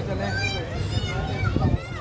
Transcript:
चलें।